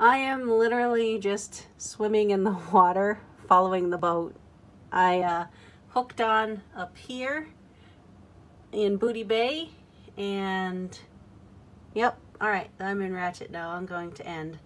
I am literally just swimming in the water, following the boat. I uh, hooked on up here in Booty Bay and yep, all right, I'm in Ratchet now. I'm going to end.